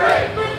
the